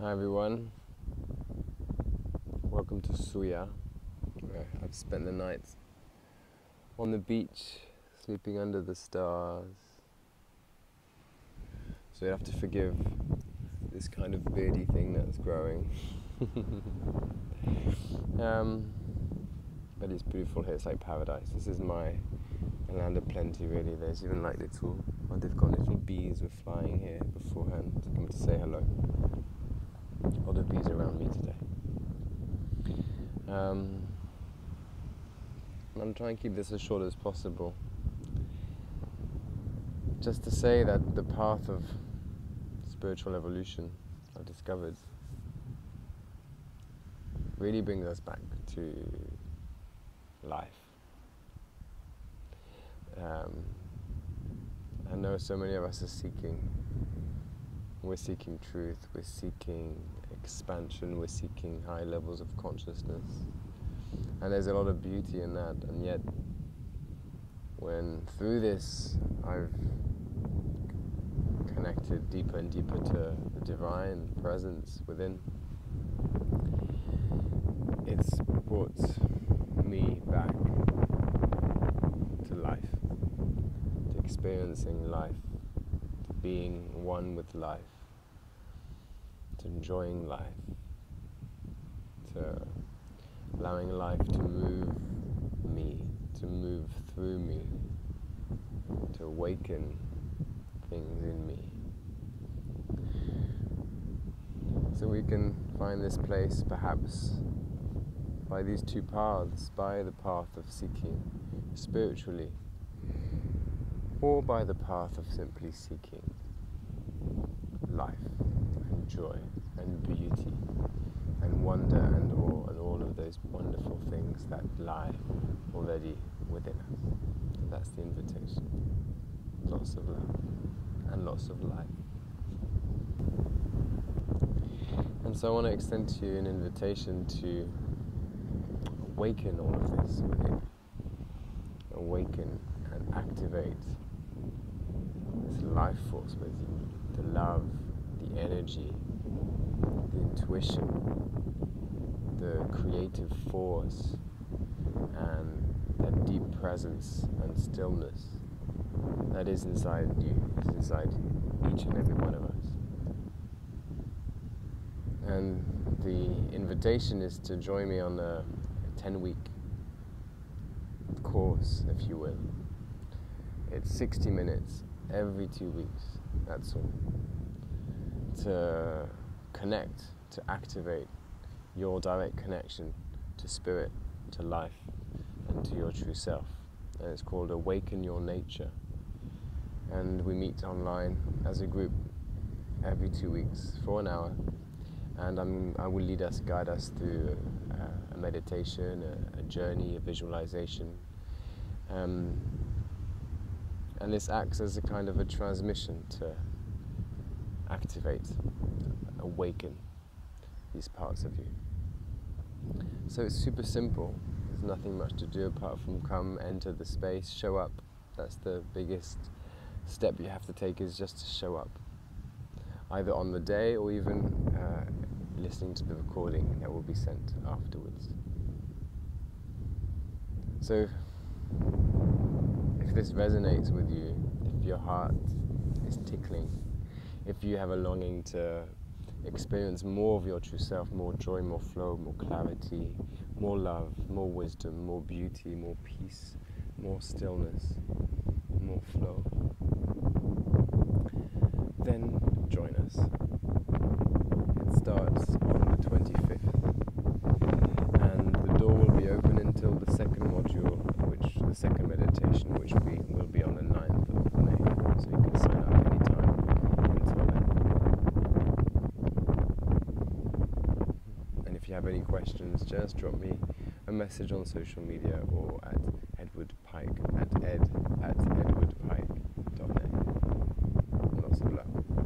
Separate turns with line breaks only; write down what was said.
Hi everyone. Welcome to Suya. I've spent the night on the beach, sleeping under the stars. So you have to forgive this kind of beardy thing that's growing. um, but it's beautiful here. It's like paradise. This is my land of plenty, really. There's even like little, oh, they've got little bees were flying here beforehand, to come to say hello. Of bees around me today. Um, I'm trying to keep this as short as possible. Just to say that the path of spiritual evolution I've discovered really brings us back to life. Um, I know so many of us are seeking. We're seeking truth, we're seeking expansion, we're seeking high levels of consciousness. And there's a lot of beauty in that, and yet, when through this I've connected deeper and deeper to the divine presence within, it's brought me back to life, to experiencing life, to being one with life, enjoying life, to allowing life to move me, to move through me, to awaken things in me. So we can find this place perhaps by these two paths, by the path of seeking spiritually, or by the path of simply seeking life joy and beauty and wonder and awe and all of those wonderful things that lie already within us. That's the invitation. Lots of love and lots of life. And so I want to extend to you an invitation to awaken all of this within. Awaken and activate this life force with you the love, the energy, the intuition, the creative force, and that deep presence and stillness that is inside you, is inside each and every one of us. And the invitation is to join me on a 10 week course, if you will. It's 60 minutes every two weeks, that's all. To connect, to activate your direct connection to spirit, to life, and to your true self. And it's called Awaken Your Nature. And we meet online as a group every two weeks for an hour. And I'm, I will lead us, guide us through uh, a meditation, a, a, journey, a visualization. Um, and this acts as a kind of a transmission to activate, awaken these parts of you. So it's super simple. There's nothing much to do apart from come, enter the space, show up. That's the biggest step you have to take is just to show up. Either on the day or even uh, listening to the recording that will be sent afterwards. So if this resonates with you, if your heart is tickling, if you have a longing to experience more of your true self, more joy, more flow, more clarity, more love, more wisdom, more beauty, more peace, more stillness, more flow, then join us. It starts on the 25th, and the door will be open until the second module, which the second meditation, which we will be on any questions, just drop me a message on social media or at Edward Pike at ed at edwardpike.net. Lots of luck.